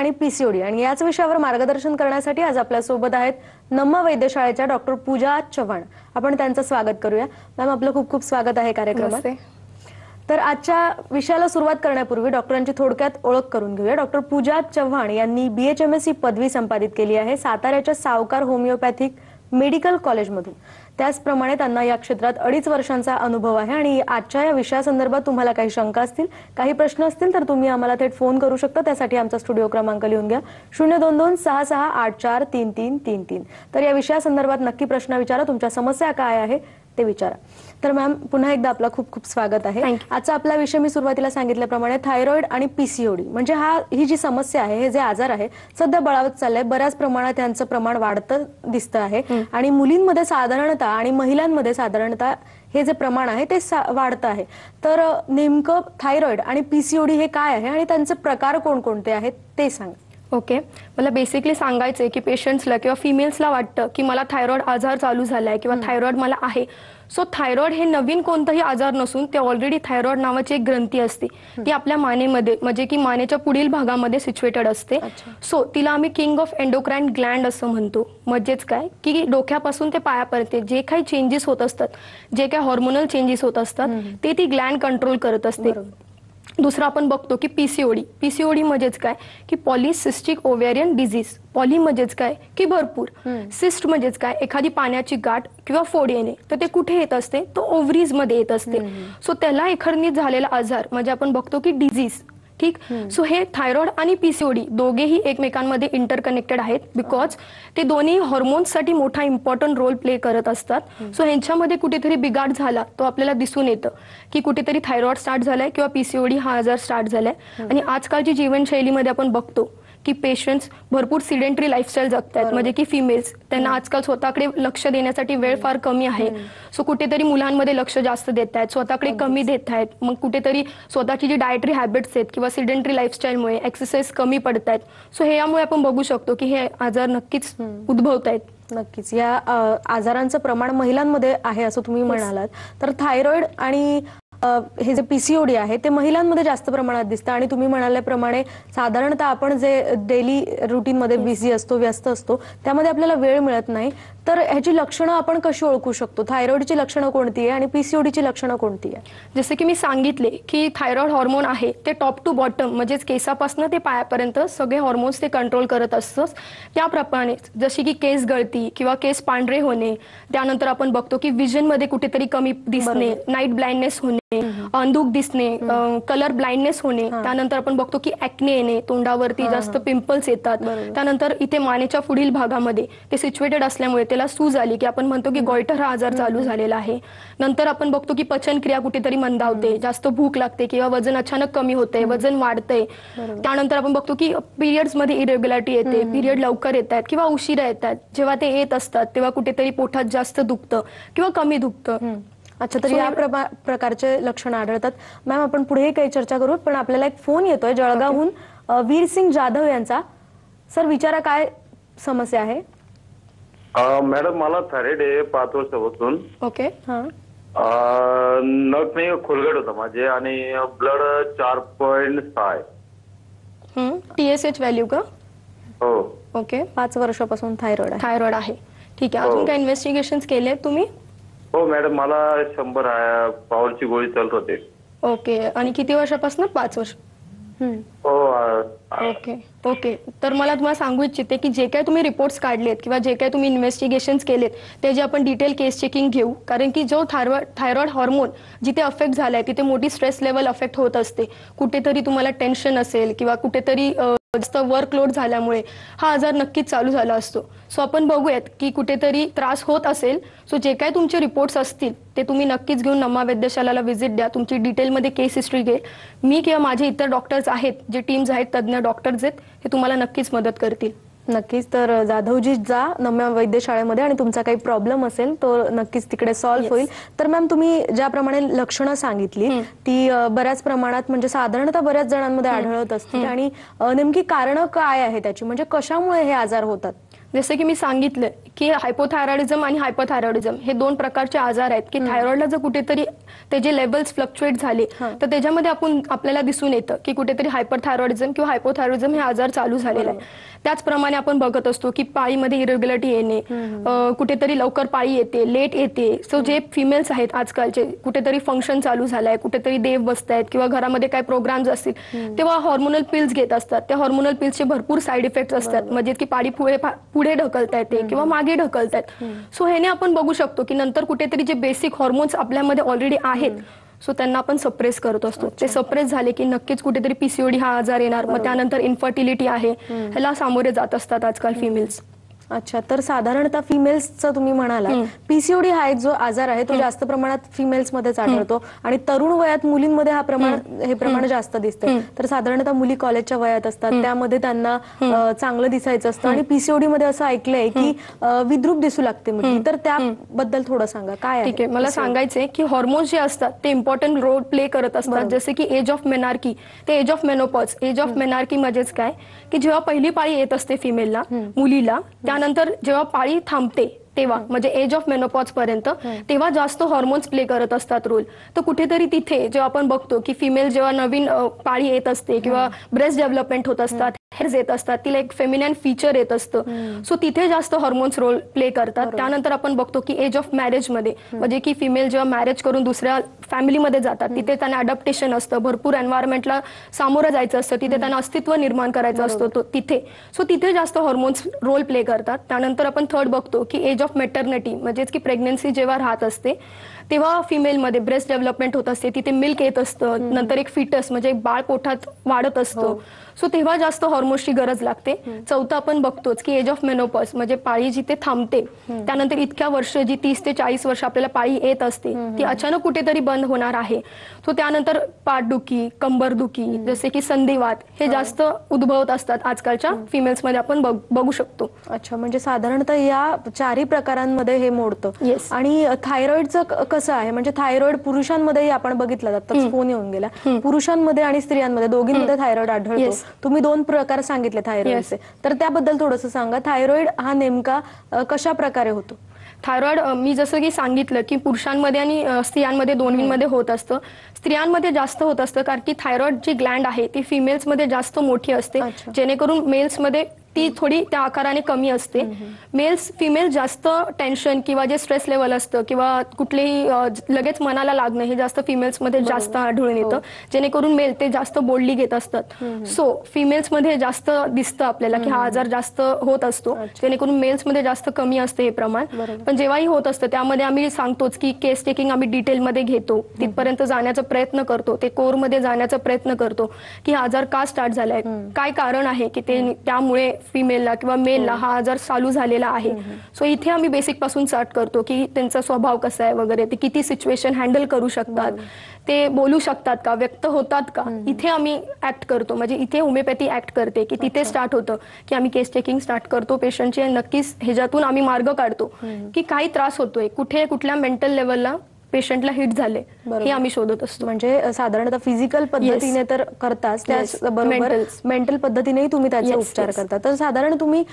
आणि पीसीओडी आणि याच विषयावर मार्गदर्शन करण्यासाठी आज आपल्यासोबत आहेत नम्मा वैद्यशाळेच्या डॉक्टर पूजा चव्हाण. आपण त्यांचं स्वागत करूया. मॅम आपलं खूप खूप स्वागत आहे कार्यक्रमात. तर आजच्या विषयाला सुरुवात करण्यापूर्वी डॉक्टरांची थोडक्यात ओळख करून घेऊया. डॉक्टर पूजा चव्हाण यांनी बीएचएमएससी पदवी संपादित केली आहे साताऱ्याच्या सावकार होमिओपॅथिक मेडिकल कॉलेजमधून. त्याचप्रमाणे त्यांना या क्षेत्रात अडीच वर्षांचा अनुभव आहे आणि आजच्या या विषयासंदर्भात तुम्हाला काही शंका असतील काही प्रश्न असतील तर तुम्ही आम्हाला थेट फोन करू शकता. त्यासाठी आमचा स्टुडिओ क्रमांक लिहून घ्या. शून्य दोन दोन सहा सहा आठ चार तीन तीन तीन तीन. तर या विषयासंदर्भात नक्की प्रश्न विचारा. तुमच्या समस्या काय आहे? ते विचारा. तर मॅम पुन्हा एकदा आपला खूप खूप स्वागत आहे. आजचा आपला विषय मी सुरुवातीला सांगितल्याप्रमाणे थायरॉइड आणि पीसीओडी म्हणजे हा ही जी समस्या आहे हे जे आजार आहे सध्या बळावत चाललंय. बऱ्याच प्रमाणात यांचं प्रमाण वाढतं दिसतं आहे. आणि मुलींमध्ये साधारणतः आणि महिलांमध्ये साधारणतः हे जे प्रमाण आहे ते वाढतं आहे. तर नेमकं थायरॉइड आणि पीसीओडी हे काय आहे आणि त्यांचे प्रकार कोणकोणते आहेत ते सांग. ओके? मला बेसिकली सांगायचं आहे की पेशंट्सला किंवा फिमेल्सला वाटतं की मला थायरॉइड आजार चालू झालाय किंवा थायरॉइड मला आहे. सो थायरॉइड हे नवीन कोणताही आजार नसून ते ऑलरेडी थायरॉइड नावाची एक ग्रंथी असते. ती आपल्या मानेमध्ये म्हणजे की मानेच्या पुढील भागामध्ये सिच्युएटेड असते. सो तिला आम्ही किंग ऑफ एंडोक्राईन ग्लँड असं म्हणतो. म्हणजेच काय? की डोक्यापासून ते पायापर्यंत जे काही चेंजेस होत असतात जे काही हॉर्मोनल चेंजेस होत असतात ते ती ग्लँड कंट्रोल करत असते. दुसरं आपण बघतो की पीसीओडी. पीसीओडी म्हणजेच काय? की पॉलिसिस्टिक ओव्हेरियन डिझीज पॉली म्हणजेच काय? की भरपूर. सिस्ट म्हणजेच काय? एखादी पाण्याची गाठ किंवा फोड येणे. तर ते कुठे येत असते? तो ओव्हरीजमध्ये येत असते. सो त्याला एखादी झालेला आजार म्हणजे आपण बघतो की डिझीज ठीक? सो हे थायरॉइड आणि पीसीओडी दोघेही एकमेकांमध्ये इंटरकनेक्टेड आहेत बिकॉज ते दोन्ही हॉर्मोन्ससाठी मोठा इम्पॉर्टंट रोल प्ले करत असतात. सो ह्यांच्यामध्ये कुठेतरी बिघाड झाला तो आपल्याला दिसून येतं की कुठेतरी थायरॉइड स्टार्ट झालाय किंवा पीसीओडी हा आजार स्टार्ट झालाय. आणि आजकालची जीवनशैलीमध्ये आपण बघतो की पेशंट्स भरपूर सिडेंटरी लाईफस्टाईल जगतायत. म्हणजे की फिमेल्स त्यांना आजकाल स्वतःकडे लक्ष देण्यासाठी वेळ फार कमी आहे. सो कुठेतरी मुलांमध्ये लक्ष जास्त देत आहेत स्वतःकडे कमी देत आहेत मग कुठेतरी स्वतःची जी डायटरी हॅबिट्स आहेत किंवा सिडेंटरी लाईफस्टाईलमुळे एक्सरसाइज कमी पडत आहेत सो हे यामुळे आपण बघू शकतो की हे आजार नक्कीच उद्भवत आहेत नक्कीच. या आजारांचं प्रमाण महिलांमध्ये आहे असं तुम्ही म्हणालात. तर थायरॉइड आणि हे जे पीसीओडी आहे ते महिलांमध्ये जास्त प्रमाणात दिसतं. आणि तुम्ही म्हणाल्याप्रमाणे साधारणतः आपण जे डेली रुटीनमध्ये बिझी असतो व्यस्त असतो त्यामध्ये आपल्याला वेळ मिळत नाही. तर ह्याची लक्षणं आपण कशी ओळखू शकतो? थायरॉइडची लक्षणं कोणती आहे? आणि पीसीओडीची लक्षणं कोणती आहे? जसे की मी सांगितले की थायरॉइड हॉर्मोन आहे ते टॉप टू बॉटम म्हणजेच केसापासून ते पायापर्यंत सगळे हॉर्मोन्स ते कंट्रोल करत असतं त्याप्रमाणे जशी की केस गळती किंवा केस पांढरे होणे त्यानंतर आपण बघतो की विजनमध्ये कुठेतरी कमी दिसणे नाईट ब्लाइंडनेस होणे. अंधुक दिसणे कलर ब्लाइंडनेस होणे त्यानंतर आपण बघतो की ऍक्ने येणे तोंडावरती जास्त पिंपल्स येतात. त्यानंतर इथे मानेच्या पुढील भागामध्ये ते सिच्युएटेड असल्यामुळे त्याला सूज आली की आपण म्हणतो की गॉयटर हा आजार चालू झालेला आहे. नंतर आपण बघतो की पचनक्रिया कुठेतरी मंदावते जास्त भूक लागते किंवा वजन अचानक कमी होते वजन वाढतंय. त्यानंतर आपण बघतो की पिरियड्समध्ये इरेग्युलॅरिटी येते पिरियड लवकर येत आहेत किंवा उशिरा येतात. जेव्हा ते येत असतात तेव्हा कुठेतरी पोटात जास्त दुखतं किंवा कमी दुखतं. अच्छा तर या प्रकारचे लक्षणं आढळतात. मॅम आपण पुढेही काही चर्चा करू पण आपल्याला एक फोन येतोय जळगावहून अ, वीरसिंग जाधव यांचा. सर विचारा काय समस्या आहे? मॅडम मला थायरॉइड आहे पाच वर्षापासून ओके हा. नख नाही खोलगट होतं माझे आणि ब्लड चार पॉईंट सहा. टीएसएच व्हॅल्यू का? हो. ओके पाच वर्षापासून थायरॉइड आहे. थायरॉइड आहे. ठीक आहे अजून. काय इन्व्हेस्टिगेशन केले तुम्ही? हो मॅडम मला शंभर पावरची गोळी चालत होते ओके. आणि किती वर्षापासून? पाच वर्ष. हो ओके. ओके. तर मला तुम्हाला सांगू इच्छिते की जे काही तुम्ही रिपोर्ट्स काढलेत किंवा जे काही तुम्ही इन्व्हेस्टिगेशन्स केलेत ते जे आपण डिटेल केस चेकिंग घेऊ कारण की जो थायरॉइड हॉर्मोन जिथे अफेक्ट झालाय तिथे मोठी स्ट्रेस लेवल अफेक्ट होत असते. कुठेतरी तुम्हाला टेन्शन असेल किंवा कुठेतरी जास्त वर्कलोड झाल्यामुळे हा आजार नक्कीच चालू झाला असतो. सो आपण बघूयात की कुठेतरी त्रास होत असेल सो जे काही तुमचे रिपोर्ट्स असतील ते तुम्ही नक्कीच घेऊन नमा वैद्यशालाला व्हिजिट द्या. तुमची डिटेलमध्ये केस हिस्ट्री घे. मी किंवा माझे इतर डॉक्टर्स आहेत जे टीम्स आहेत तज्ज्ञ डॉक्टर्स आहेत हे तुम्हाला नक्कीच मदत करतील. नक्कीच. तर जाधवजी जा नम्या वैद्यशाळेमध्ये आणि तुमचा काही प्रॉब्लेम असेल तो नक्कीच तिकडे सॉल्व्ह होईल. तर मॅम तुम्ही ज्याप्रमाणे लक्षणं सांगितली ती बऱ्याच प्रमाणात म्हणजे साधारणतः बऱ्याच जणांमध्ये आढळत असतील. आणि नेमकी कारणं काय आहे त्याची? म्हणजे कशामुळे हे आजार होतात? जसे की मी सांगितलं की हायपोथायरॉइडिझम आणि हायपोथायरॉइडिझम हे दोन प्रकारचे आजार आहेत. की थायरॉइडला जर कुठेतरी त्याचे लेवल्स फ्लक्च्युएट झाले तर त्याच्यामध्ये आपण आपल्याला दिसून येतं की कुठेतरी हायपरथायरॉइडिझम किंवा हायपोथायरॉइडिझम हे आजार चालू झालेला आहे. त्याचप्रमाणे आपण बघत असतो की पाळीमध्ये इरेग्युलरिटी येणे कुठेतरी लवकर पाळी येते लेट येते. सो जे फिमेल्स आहेत आजकालचे कुठेतरी फंक्शन चालू झालंय कुठेतरी देव बसत आहेत किंवा घरामध्ये काय प्रोग्राम्स असतील तेव्हा हॉर्मोनल पिल्स घेत असतात. त्या हॉर्मोनल पिल्सचे भरपूर साईड इफेक्ट असतात. म्हणजे की पाळी पुढे पुढे ढकलता येते किंवा मागे ढकलतायत. सो ह्याने आपण बघू शकतो की नंतर कुठेतरी जे बेसिक हॉर्मोन्स आपल्यामध्ये ऑलरेडी आहेत. सो त्यांना आपण सप्रेस करत असतो. ते सप्रेस झाले की नक्कीच कुठेतरी पीसीओडी हा आजार येणार. मग त्यानंतर इन्फर्टिलिटी आहे. ह्याला सामोरे जात असतात आजकाल फिमेल्स अच्छा तर साधारणतः फिमेल्सचं तुम्ही म्हणाला पीसीओडी हा एक जो आजार आहे तो जास्त प्रमाणात फिमेल्स मध्येच आढळतो. आणि तरुण वयात मुलींमध्ये हा प्रमाण हे प्रमाण जास्त दिसतं. तर साधारणतः मुली कॉलेजच्या वयात असतात. त्यामध्ये त्यांना चांगलं दिसायचं असतं. आणि पीसीओडी मध्ये असं ऐकलंय की विद्रूप दिसू लागते मुली. तर त्याबद्दल थोडं सांगा. काय ठीक आहे. मला सांगायचंय की हॉर्मोन्स जे असतात ते इम्पॉर्टंट रोल प्ले करत असतात. जसे की एज ऑफ मेनार्की ते age of menopause age of menarche म्हणजेच काय? की जेव्हा पहिली पाळी येत असते फिमेलला मुलीला त्या त्यानंतर जेव्हा पाळी थांबते तेव्हा म्हणजे एज ऑफ मेनोपॉज पर्यंत तेव्हा जास्त हॉर्मोन्स प्ले करत असतात रोल तर कुठेतरी तिथे जेव्हा आपण बघतो की फिमेल जेव्हा नवीन पाळी येत असते किंवा ब्रेस्ट डेव्हलपमेंट होत असतात येत असतात तिला एक फेमिनॅन फीचर येत असतं. सो तिथे जास्त हॉर्मोन्स रोल प्ले करतात. त्यानंतर आपण बघतो की एज ऑफ मॅरेजमध्ये म्हणजे की फिमेल जेव्हा मॅरेज करून दुसऱ्या फॅमिलीमध्ये जातात तिथे त्यांना अडॅप्टेशन असतं. भरपूर एन्व्हायरमेंटला सामोरं जायचं असतं. तिथे त्यांना अस्तित्व निर्माण करायचं असतं तिथे. सो तिथे जास्त हॉर्मोन्स रोल प्ले करतात. त्यानंतर आपण थर्ड बघतो की एज ऑफ मेटर्निटी म्हणजेच की प्रेग्नन्सी जेव्हा राहत असते तेव्हा फिमेलमध्ये ब्रेस्ट डेव्हलपमेंट होत असते तिथे मिल्क येत असतं नंतर एक फिटस म्हणजे एक बाळ पोटात वाढत असतं. सो तेव्हा जास्त हॉर्मोन्सची गरज लागते. चौथं आपण बघतोच की एज ऑफ मेनोपॉस म्हणजे पाळी जिथे थांबते त्यानंतर इतक्या वर्ष जी तीस ते चाळीस वर्ष आपल्याला पाळी येत असते ती अचानक कुठेतरी बंद होणार आहे. सो त्यानंतर पाठदुखी कंबरदुखी जसे की संधिवात हे जास्त उद्भवत असतात आजकालच्या फिमेल्समध्ये आपण बघू शकतो. अच्छा म्हणजे साधारणतः या चारही प्रकारांमध्ये हे मोडतं. आणि थायरॉइडचं कसं आहे. म्हणजे थायरॉइड पुरुषांमध्येही आपण बघितलं जातं. फोन येऊन गेला. पुरुषांमध्ये आणि स्त्रियांमध्ये दोघींमध्ये थायरॉइड आढळतो. तुम्ही दोन प्रकार सांगितले थायरॉइडचे तर त्याबद्दल थोडंसं सांगा. थायरॉइड हा नेमका कशा प्रकारे होतो? थायरॉइड मी जसं की सांगितलं की पुरुषांमध्ये आणि स्त्रियांमध्ये दोन्हीमध्ये होत असतं. स्त्रियांमध्ये जास्त होत असतं कारण की थायरॉइड जी ग्लँड आहे ती फिमेल्समध्ये जास्त मोठी असते. जेणेकरून मेल्समध्ये ती थोडी त्या आकाराने कमी असते. मेल्स फिमेल जास्त टेन्शन किंवा जे स्ट्रेस लेवल असतं किंवा कुठलेही लगेच मनाला लागणं हे जास्त फिमेल्समध्ये जास्त आढळून येतं. हो. जेणेकरून मेल ते जास्त बोलली घेत असतात. सो फिमेल्समध्ये जास्त दिसतं आपल्याला की हा आजार जास्त होत असतो. जेणेकरून मेल्समध्ये जास्त कमी असते हे प्रमाण. पण जेव्हाही होत असतं त्यामध्ये आम्ही सांगतोच की केस टेकिंग आम्ही डिटेलमध्ये घेतो. तिथपर्यंत जाण्याचा प्रयत्न करतो. ते कोरमध्ये जाण्याचा प्रयत्न करतो की हा आजार का स्टार्ट झालाय? काय कारण आहे की ते त्यामुळे फिमेलला किंवा मेलला हा. आजार चालू झालेला आहे. सो इथे आम्ही बेसिकपासून स्टार्ट करतो की त्यांचा स्वभाव कसा आहे वगैरे ते किती सिच्युएशन हँडल करू शकतात. ते बोलू शकतात का? व्यक्त होतात का? इथे आम्ही ऍक्ट करतो. म्हणजे इथे होमिओपॅथी ऍक्ट करते की तिथे स्टार्ट होतं की आम्ही केस टेकिंग स्टार्ट करतो पेशंटचे नक्कीच ह्याच्यातून आम्ही मार्ग काढतो की काही त्रास होतोय. कुठे कुठल्या मेंटल लेवलला पेशंटला हिट झाले हे आम्ही शोधत असतो. म्हणजे साधारणतः फिजिकल पद्धतीने तर करताच त्याचबरोबर मेंटल पद्धतीनेही तुम्ही त्याचे उपचार करता. तर साधारण तुम्ही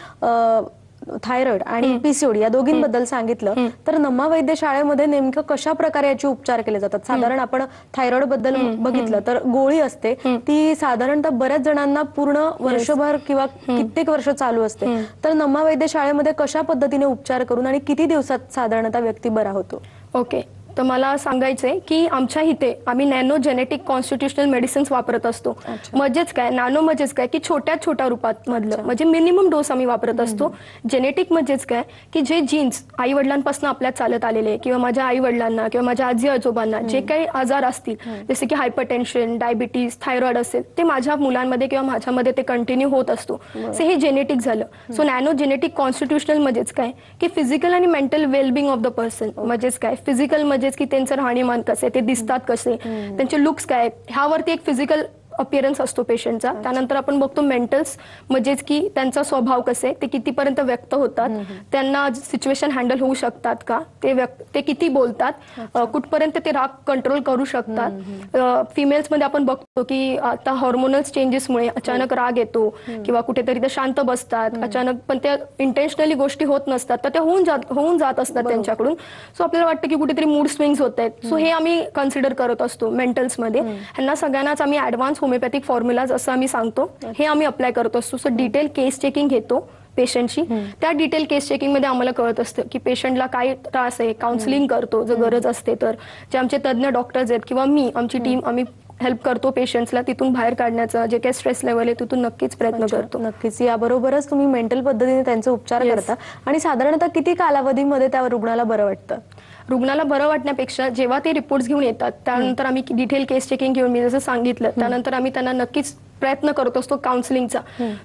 थायरॉइड आणि पीसीओडी या दोघींबद्दल सांगितलं. तर नम्मा वैद्य शाळेमध्ये नेमकं कशा प्रकारे याचे उपचार केले जातात? साधारण आपण थायरॉइडबद्दल बघितलं तर गोळी असते. ती साधारणतः बऱ्याच जणांना पूर्ण वर्षभर किंवा कित्येक वर्ष चालू असते. तर नम्मा वैद्य शाळेमध्ये कशा पद्धतीने उपचार करून आणि किती दिवसात साधारणतः व्यक्ती बरा होतो? ओके तर मला सांगायचंय की आमच्या इथे आम्ही नॅनो जेनेटिक कॉन्स्टिट्युशनल मेडिसिन्स वापरत असतो. म्हणजेच काय नॅनो म्हणजेच काय की छोट्या छोट्या रूपात मधलं म्हणजे मिनिमम डोस आम्ही वापरत असतो. जेनेटिक म्हणजेच काय की जे जीन्स आई वडिलांपासून आपल्यात चालत आलेले किंवा माझ्या आई वडिलांना किंवा माझ्या आजी आजोबांना जे काही आजार असतील जसे की हायपरटेन्शन डायबिटीज थायरॉइड असेल ते माझ्या मुलांमध्ये किंवा माझ्यामध्ये ते कंटिन्यू होत असतो. सो हे जेनेटिक झालं. सो नॅनो जेनेटिक कॉन्स्टिट्युशनल म्हणजेच काय की फिजिकल आणि mental wellbeing of the person म्हणजेच काय फिजिकल म्हणजे म्हणजेच की त्यांचं राहणीमान कसं आहे ते दिसतात कसे त्यांचे लुक्स काय ह्यावरती एक फिजिकल अपिअरन्स असतो पेशंटचा त्यानंतर आपण बघतो मेंटल्स म्हणजेच की त्यांचा स्वभाव कसे ते कितीपर्यंत व्यक्त होतात त्यांना सिच्युएशन हँडल होऊ शकतात का ते व्यक्त ते किती बोलतात कुठपर्यंत ते राग कंट्रोल करू शकतात. फिमेल्समध्ये आपण बघतो की आता हॉर्मोनल चेंजेसमुळे अचानक राग येतो किंवा कुठेतरी ते शांत बसतात अचानक पण त्या इंटेन्शनली गोष्टी होत नसतात तर त्या होऊन जात होऊन जात असतात त्यांच्याकडून. सो आपल्याला वाटतं की कुठेतरी मूड स्विंग्स होत आहेत. सो हे आम्ही कन्सिडर करत असतो मेंटल्समध्ये ह्यांना सगळ्यांनाच आम्ही ऍडव्हान्स होमिओपॅथिक फॉर्म्युलाज असं आम्ही सांगतो. हे आम्ही अप्लाय करत असतो. सो डिटेल केस चेकिंग घेतो पेशंटची त्या डिटेल केस चेकिंगमध्ये आम्हाला कळत असतं की पेशंटला काय त्रास आहे काउन्सिलिंग करतो जर गरज असते तर. जे आमचे तज्ज्ञ डॉक्टर्स आहेत किंवा मी आमची टीम आम्ही हेल्प करतो पेशंट्सला तिथून बाहेर काढण्याचा जे काही स्ट्रेस लेवल आहे तिथून नक्कीच प्रयत्न करतो. नक्कीच. याबरोबरच तुम्ही मेंटल पद्धतीने त्यांचे उपचार करता. आणि साधारणतः किती कालावधीमध्ये त्या रुग्णाला बरं वाटतं? रुग्णाला बरं वाटण्यापेक्षा जेव्हा ते रिपोर्ट्स घेऊन येतात त्यानंतर आम्ही डिटेल केस चेकिंग घेऊन मी जसं सांगितलं त्यानंतर आम्ही त्यांना नक्कीच प्रयत्न करत असतो काउन्सिलिंगचा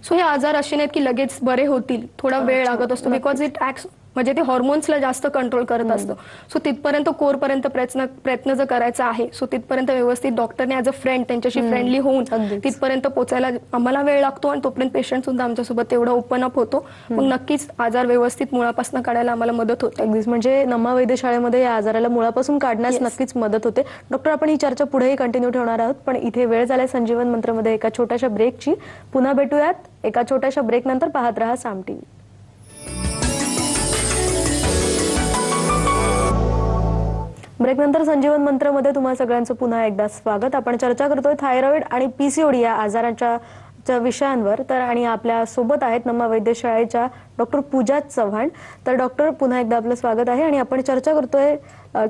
सो हे आजार असे नाहीत की लगेच बरे होतील थोडा वेळ लागत असतो बिकॉज इट ऍक्ट म्हणजे ते हॉर्मोन्सला जास्त कंट्रोल करत असतं. सो तिथपर्यंत कोरपर्यंत प्रयत्न प्रयत्न जर करायचा आहे सो तिथपर्यंत व्यवस्थित डॉक्टरने ऍज अ फ्रेंड त्यांच्याशी फ्रेंडली होऊन तिथपर्यंत पोचायला आम्हाला वेळ लागतो आणि तोपर्यंत पेशंट सुद्धा आमच्यासोबत तेवढा ओपन अप होतो. मग नक्कीच आजार व्यवस्थित मुळापासून काढायला आम्हाला मदत होते. अगदीच. म्हणजे नमा वैद्यशाळेमध्ये या आजाराला मुळापासून काढण्यास नक्कीच मदत होते. डॉक्टर आपण ही चर्चा पुढेही कंटिन्यू ठेवणार आहोत पण इथे वेळ झालाय संजीवन मंत्रमध्ये एका छोट्याशा ब्रेकची पुन्हा भेटूयात. एका छोट्याशा ब्रेक नंतर पाहत राहा साम टीव्ही ब्रेक नंतर संजीवन मंत्रमध्ये तुम्हाला सगळ्यांचं पुन्हा एकदा स्वागत. आपण चर्चा करतोय थायरॉइड आणि पीसीओडी या आजाराच्या विषयांवर. तर आणि आपल्यासोबत आहेत नमा वैद्यशाळेच्या डॉक्टर पूजा चव्हाण. तर डॉक्टर पुन्हा एकदा आपलं स्वागत आहे. आणि आपण चर्चा करतोय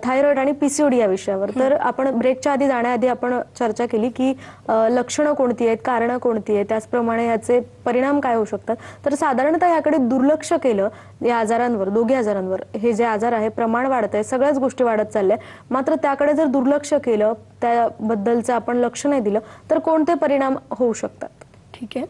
थायरॉइड आणि पीसीओडी या विषयावर. तर आपण ब्रेकच्या आधी जाण्याआधी आपण चर्चा केली की लक्षणं कोणती आहेत कारणं कोणती आहेत त्याचप्रमाणे याचे परिणाम काय होऊ शकतात. तर साधारणतः याकडे दुर्लक्ष केलं या आजारांवर दोघी आजारांवर. हे जे आजार आहे प्रमाण वाढत आहे सगळ्याच गोष्टी वाढत चालल्या मात्र त्याकडे जर दुर्लक्ष केलं त्याबद्दलचं आपण लक्ष नाही दिलं तर कोणते परिणाम होऊ शकतात? ठीक आहे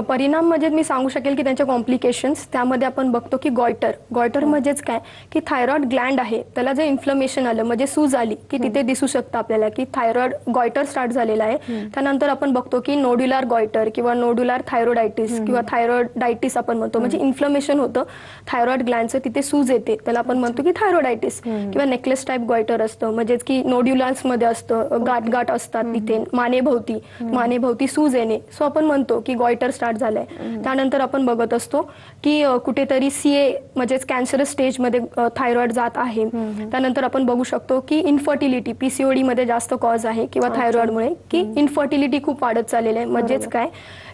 परिणाम म्हणजे मी सांगू शकेल की त्यांच्या कॉम्प्लिकेशन्स त्यामध्ये आपण बघतो की गॉयटर गॉयटर म्हणजेच काय? की थायरॉइड ग्लँड आहे. त्याला जे इन्फ्लमेशन आलं म्हणजे सूज आली की तिथे दिसू शकतं आपल्याला की थायरॉइड गॉयटर स्टार्ट झालेला आहे. त्यानंतर आपण बघतो की नोड्युलार गॉयटर किंवा नोड्युलार थायरॉइडायटिस किंवा थायरॉइडायटिस आपण म्हणतो. म्हणजे इन्फ्लमेशन होतं. थायरॉइड ग्लँडचं तिथे सूज येते. त्याला आपण म्हणतो की थायरॉइडायटिस किंवा नेकलेस टाईप गॉयटर असतं. म्हणजेच की नोड्युलार्समध्ये असतं गाठ गाठ असतात तिथे. मानेभोवती. मानेभोवती सूज येणे. सो आपण म्हणतो की गॉयटर स्टार्ट झालंय. त्यानंतर आपण बघत असतो की कुठेतरी सीए म्हणजेच कॅन्सर स्टेजमध्ये थायरॉइड जात आहे. त्यानंतर आपण बघू शकतो की इन्फर्टिलिटी पीसीओडी मध्ये जास्त कॉज आहे किंवा थायरॉइडमुळे की इन्फर्टिलिटी खूप वाढत चाललेलं आहे. म्हणजेच काय?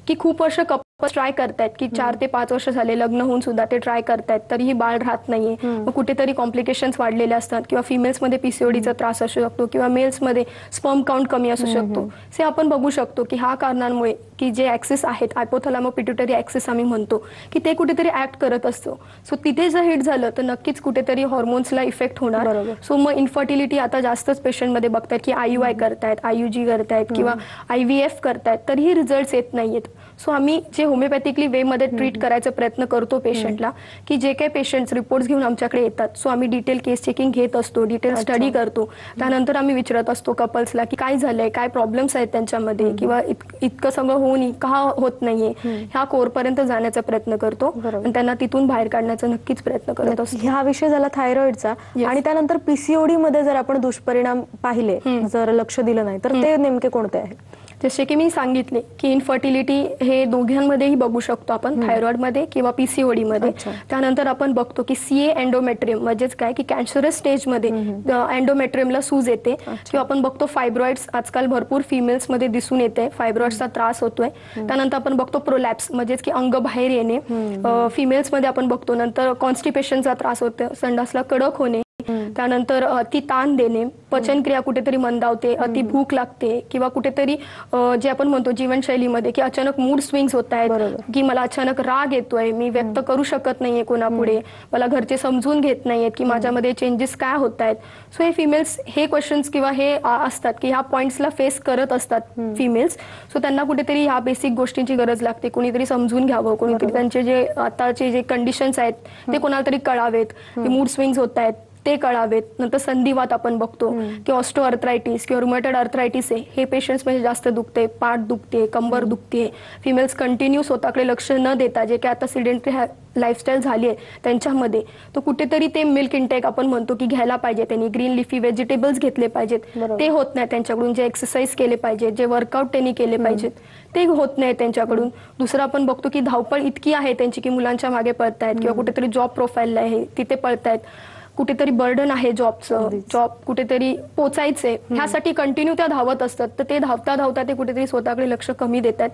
की खूप वर्ष ट्राय करतायत की चार ते पाच वर्ष झाले लग्न होऊन सुद्धा ते ट्राय करतायत तरीही बाळ राहत नाहीये. मग कुठेतरी कॉम्प्लिकेशन्स वाढलेले असतात किंवा फिमेल्समध्ये पीसीओडीचा त्रास असू शकतो किंवा मेल्समध्ये स्पर्म काउंट कमी असू शकतो. से आपण बघू शकतो की हा कारणांमुळे की जे ऍक्सेस आहेत आयपोथलामो पिट्युटरी ऍक्सेस आम्ही म्हणतो की ते कुठेतरी ऍक्ट करत असतो. सो तिथे जर हिट झालं तर नक्कीच कुठेतरी हॉर्मोन्सला इफेक्ट होणार. सो मग इन्फर्टिलिटी आता जास्तच पेशंटमध्ये बघतात की आययू आय करतायत आययूजी करतायत किंवा आय व्ही एफ करतायत तरीही रिझल्ट येत नाहीयेत. सो आम्ही जे होमिओपॅथिकली वे मध्ये ट्रीट करायचा प्रयत्न करतो पेशंटला की जे काही पेशंट रिपोर्ट घेऊन आमच्याकडे येतात. सो आम्ही डिटेल केस चेकिंग घेत असतो डिटेल स्टडी करतो. त्यानंतर आम्ही विचारत असतो कपल्सला की काय झालंय काय प्रॉब्लेम्स आहेत त्यांच्यामध्ये? किंवा इतकं सगळं होऊन का होत नाहीये? ह्या कोरपर्यंत जाण्याचा प्रयत्न करतो. आणि त्यांना तिथून बाहेर काढण्याचा नक्कीच प्रयत्न करत असतो. हा विषय झाला थायरॉइडचा आणि त्यानंतर पीसीओडी मध्ये जर आपण दुष्परिणाम पाहिले जर लक्ष दिलं नाही तर ते नेमके कोणते आहेत? जसे की मी सांगितले की इन्फर्टिलिटी हे दोघांमध्येही बघू शकतो आपण थायरॉइडमध्ये किंवा पीसीओडी मध्ये. त्यानंतर आपण बघतो की सीए एन्डोमेट्रियम म्हणजेच काय? की कॅन्सरस स्टेजमध्ये एन्डोमेट्रियमला सूज येते. किंवा आपण बघतो फायब्रॉइड्स आजकाल भरपूर फिमेल्समध्ये दिसून येते. फायब्रॉइड्सचा त्रास होतोय. त्यानंतर आपण बघतो प्रोलॅप्स म्हणजेच की अंग बाहेर येणे. फिमेल्समध्ये आपण बघतो नंतर कॉन्स्टिपेशनचा त्रास होतो संडासला कडक होणे. त्यानंतर अति ताण देणे पचनक्रिया कुठेतरी मंदावते अति भूक लागते किंवा कुठेतरी जे आपण म्हणतो जीवनशैलीमध्ये की अचानक मूड स्विंग्स होत आहेत की मला अचानक राग येतोय मी व्यक्त करू शकत नाहीये कोणापुढे मला घरचे समजून घेत नाहीयेत की माझ्यामध्ये चेंजेस काय होत आहेत. सो हे फिमेल्स हे क्वेश्चन्स किंवा हे असतात की ह्या पॉइंट्सला फेस करत असतात फिमेल्स सो त्यांना कुठेतरी ह्या बेसिक गोष्टींची गरज लागते. कोणीतरी समजून घ्यावं कोणीतरी त्यांचे जे आताचे जे कंडिशन्स आहेत ते कोणाला तरी कळावेत. मूड स्विंग्स होत आहेत. ते कळावेत. नंतर संधिवात आपण बघतो की ऑस्टो अर्थरायटिस किंवा रुमॅटेड अर्थरायटिस आहे हे पेशंट्स म्हणजे जास्त दुखते पाठ दुखते कंबर दुखते. फिमेल्स कंटिन्यू स्वतःकडे लक्ष न देता जे काही आता सिडेंटरी लाईफस्टाईल झाली आहे त्यांच्यामध्ये तो कुठेतरी ते मिल्क इंटेक आपण म्हणतो की घ्यायला पाहिजे त्यांनी. ग्रीन लिफी व्हेजिटेबल्स घेतले पाहिजेत. ते होत नाही त्यांच्याकडून. जे एक्सरसाइज केले पाहिजे जे वर्कआउट त्यांनी केले पाहिजेत ते होत नाही त्यांच्याकडून. दुसरं आपण बघतो की धावपळ इतकी आहे त्यांची की मुलांच्या मागे पळतायत किंवा कुठेतरी जॉब प्रोफाईल आहे तिथे पळतायत. कुठेतरी बर्डन आहे जॉबचं. जॉब कुठेतरी पोचायचंय ह्यासाठी कंटिन्यू त्या धावत असतात. तर ते धावता धावता ते कुठेतरी स्वतःकडे लक्ष कमी देतात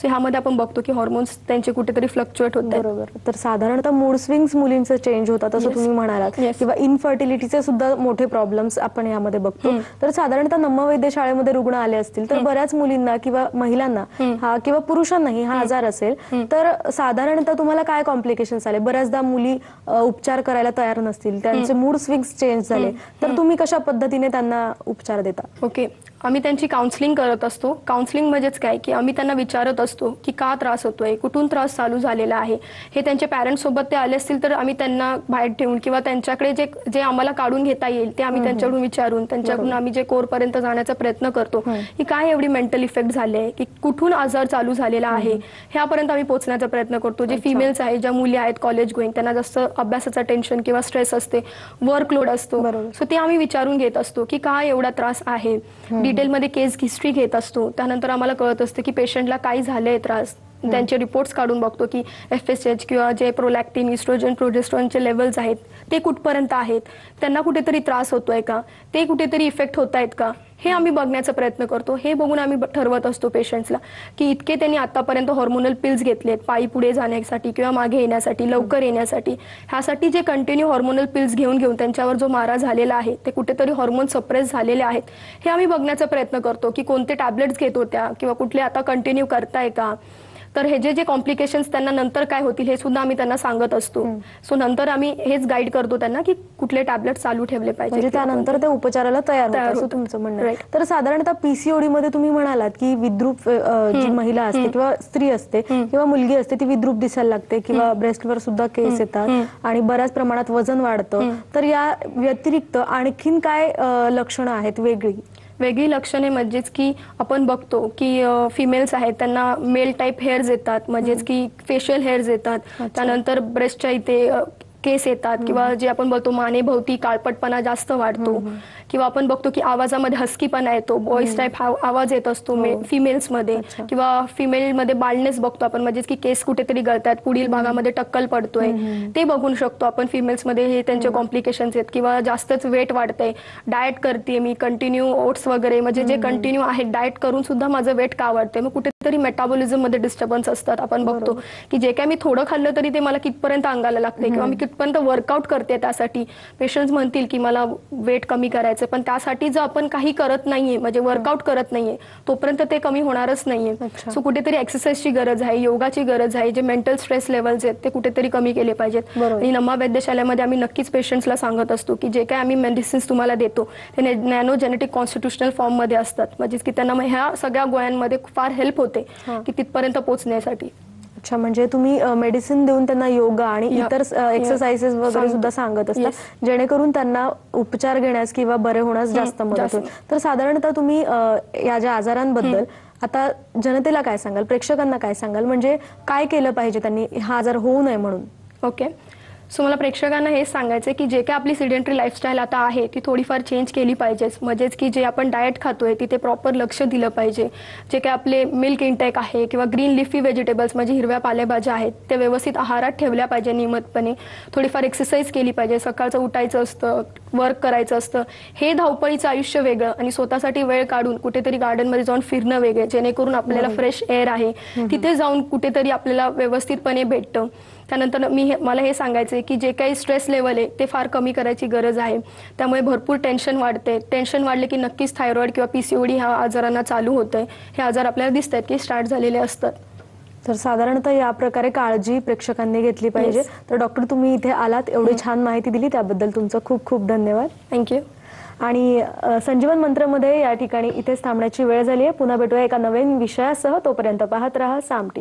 सो ह्यामध्ये आपण बघतो की हॉर्मोन्स त्यांचे कुठेतरी फ्लक्च्युएट होत आहेत. बरोबर. तर साधारणतः मूड स्विंग्स मुलींचे चेंज होतात असं. तुम्ही म्हणालात. किंवा इनफर्टिलिटीचे सुद्धा मोठे प्रॉब्लेम्स आपण यामध्ये बघतो. तर साधारणतः नम्मवैद्य शाळेमध्ये रुग्ण आले असतील तर बऱ्याच मुलींना किंवा महिलांना हा किंवा पुरुषांनाही हा आजार असेल तर साधारणतः तुम्हाला काय कॉम्प्लिकेशन्स आले? बऱ्याचदा मुली उपचार करायला तयार नसतील. त्यांचे मूड स्विंग्स चेंज झाले. तर तुम्ही कशा पद्धतीने त्यांना उपचार देता? ओके. आम्ही त्यांची काउन्सिलिंग करत असतो. काउन्सिलिंग म्हणजेच काय? की आम्ही त्यांना विचारत असतो की का त्रास होतोय? कुठून त्रास चालू झालेला आहे? हे त्यांच्या पॅरेंट्स सोबत ते आले असतील तर आम्ही त्यांना बाहेर ठेवून किंवा त्यांच्याकडे जे जे आम्हाला काढून घेता येईल ते आम्ही त्यांच्याकडून विचारून त्यांच्याकडून आम्ही जे कोर पर्यंत जाण्याचा प्रयत्न करतो की काय एवढी मेंटल इफेक्ट झाले की कुठून आजार चालू झालेला आहे? ह्यापर्यंत आम्ही पोहोचण्याचा प्रयत्न करतो. जे फिमेल्स आहेत ज्या मुली आहेत कॉलेज गोईंग त्यांना जास्त अभ्यासाचा टेन्शन किंवा स्ट्रेस असते वर्कलोड असतो. सो ते आम्ही विचारून घेत असतो की काय एवढा त्रास आहे? डिटेलमध्ये केस हिस्ट्री घेत असतो. त्यानंतर आम्हाला कळत असतं की पेशंटला काय झालंय त्रास. त्यांचे रिपोर्ट्स काढून बघतो की एफ एस एच किंवा जे प्रोलॅक्टिन इस्ट्रोजन प्रोजेस्ट्रॉनचे लेवल्स आहेत ते कुठपर्यंत आहेत? त्यांना कुठेतरी त्रास होतोय का? ते कुठेतरी इफेक्ट होत आहेत का? हे आम्ही बघण्याचा प्रयत्न करतो. हे बघून आम्ही ठरवत असतो पेशंट्सला की इतके त्यांनी आतापर्यंत हॉर्मोनल पिल्स घेतलेत पायी पुढे जाण्यासाठी किंवा मागे येण्यासाठी लवकर येण्यासाठी. ह्यासाठी जे कंटिन्यू हॉर्मोनल पिल्स घेऊन घेऊन त्यांच्यावर जो मारा झालेला आहे ते कुठेतरी हॉर्मोन सप्रेस झालेले आहेत हे आम्ही बघण्याचा प्रयत्न करतो की कोणते टॅबलेट्स घेत होत्या किंवा कुठले आता कंटिन्यू करताय का? तर हे जे जे कॉम्प्लिकेशन्स त्यांना नंतर काय होतील हे सुद्धा आम्ही त्यांना सांगत असतो. सो नंतर आम्ही हेच गाईड करतो त्यांना की कुठले टॅबलेट चालू ठेवले पाहिजे म्हणजे त्यानंतर ते उपचाराला तयार. तुमचं म्हणणं. तर साधारणतः पीसीओडी मध्ये तुम्ही म्हणालात की विद्रूप जी महिला असते किंवा स्त्री असते किंवा मुलगी असते ती विद्रूप दिसायला लागते किंवा ब्रेस्टवर सुद्धा केस येतात आणि बऱ्याच प्रमाणात वजन वाढतं. तर या व्यतिरिक्त आणखीन काय लक्षणं आहेत वेगळी? वेगळी लक्षणे म्हणजेच की आपण बघतो की फिमेल्स आहेत त्यांना मेल टाईप हेअर्स येतात म्हणजेच की फेशियल हेअर्स येतात. त्यानंतर ब्रेस्टच्या इथे केस येतात किंवा जे आपण बोलतो मानेभोवती काळपटपणा जास्त वाढतो. किंवा आपण बघतो की आवाजामध्ये हस्कीपणा येतो बॉईस टाईप आवाज येत असतो फिमेल्समध्ये. किंवा फिमेल मध्ये बाल्डनेस बघतो आपण म्हणजेच की केस कुठेतरी गळतात पुढील भागामध्ये टक्कल पडतोय. ते बघू शकतो आपण फिमेल्समध्ये हे त्यांचे कॉम्प्लिकेशन्स आहेत. किंवा जास्तच वेट वाढतंय. डाएट करते मी कंटिन्यू ओट्स वगैरे म्हणजे जे कंटिन्यू आहेत डाएट करून सुद्धा माझं वेट का वाढतंय मग कुठेतरी मेटाबॉलिझममध्ये डिस्टर्बन्स असतात. आपण बघतो की जे काय मी थोडं खाल्लं तरी ते मला कितपर्यंत अंगाला लागते किंवा मी कितपर्यंत वर्कआउट करते त्यासाठी. पेशंट्स म्हणतील की मला वेट कमी करायचं पण त्यासाठी जर आपण काही करत नाहीये म्हणजे वर्कआउट करत नाहीये तोपर्यंत ते कमी होणारच नाहीये. सो कुठेतरी एक्सरसाइजची गरज आहे योगाची गरज आहे जे मेंटल स्ट्रेस लेवल्स आहेत ते कुठेतरी कमी केले पाहिजेत. आणि नमा वैद्यशाळेमध्ये आम्ही नक्कीच पेशंट्सला सांगत असतो की जे काय आम्ही मेडिसिन्स तुम्हाला देतो ते नॅनो जेनेटिक कॉन्स्टिट्युशनल फॉर्ममध्ये असतात. म्हणजेच की त्यांना ह्या सगळ्या गोळ्यांमध्ये फार हेल्प होते की तिथपर्यंत पोहोचण्यासाठी. अच्छा म्हणजे तुम्ही मेडिसिन देऊन त्यांना योगा आणि इतर एक्सरसाइजेस वगैरे. सुद्धा सांगत असता. जेणेकरून त्यांना उपचार घेण्यास किंवा बरे होण्यास जास्त मदत. होईल. तर साधारणतः तुम्ही या ज्या आजारांबद्दल आता जनतेला काय सांगाल? प्रेक्षकांना काय सांगाल? म्हणजे काय केलं पाहिजे त्यांनी? हा आजार होऊ नये म्हणून. ओके. सो मला प्रेक्षकांना हेच सांगायचं की जे काय आपली सिडेंटरी लाईफस्टाईल आता आहे ती थोडीफार चेंज केली पाहिजेच म्हणजेच की जे आपण डाएट खातोय तिथे प्रॉपर लक्ष दिलं पाहिजे. जे काय आपले मिल्क इंटेक आहे किंवा ग्रीन लिफी व्हेजिटेबल्स म्हणजे हिरव्या पालेभाज्या आहेत ते व्यवस्थित आहारात ठेवल्या पाहिजे नियमितपणे. थोडीफार एक्सरसाइज केली पाहिजे. सकाळचं उठायचं असतं वर्क करायचं असतं. हे धावपळीचं आयुष्य वेगळं आणि स्वतःसाठी वेळ काढून कुठेतरी गार्डनमध्ये जाऊन फिरणं वेगळं जेणेकरून आपल्याला फ्रेश एअर आहे. तिथे जाऊन कुठेतरी आपल्याला व्यवस्थितपणे भेटतं. त्यानंतर मी हे- मला हे सांगायचं आहे की जे काही स्ट्रेस लेवल आहे ते फार कमी करायची गरज आहे. त्यामुळे भरपूर टेन्शन वाढते. टेन्शन वाढले की नक्कीच थायरॉइड किंवा पीसीओडी ह्या आजारांना चालू होतंय. हे आजार आपल्याला दिसत आहेत की स्टार्ट झालेले असतात. तर साधारणतः या प्रकारे काळजी प्रेक्षकांनी घेतली पाहिजे. Yes. तर डॉक्टर तुम्ही इथे आलात एवढी छान माहिती दिली त्याबद्दल तुमचं खूप खूप धन्यवाद. थँक्यू आणि संजीवन मंत्रमध्ये या ठिकाणी इथेच थांबण्याची वेळ झाली आहे. पुन्हा भेटूया एका नवीन विषयासह. तोपर्यंत पाहत रहा सामटी